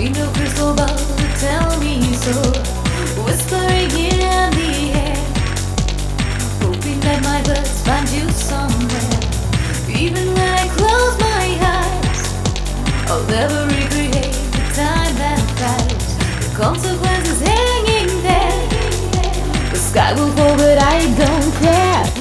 Ain't no crystal ball to tell me so. Whispering in the air, hoping that my words find you somewhere. Even when I close my eyes, I'll never recreate the time that passed. The consequences hanging there. The sky will fall, but I don't care.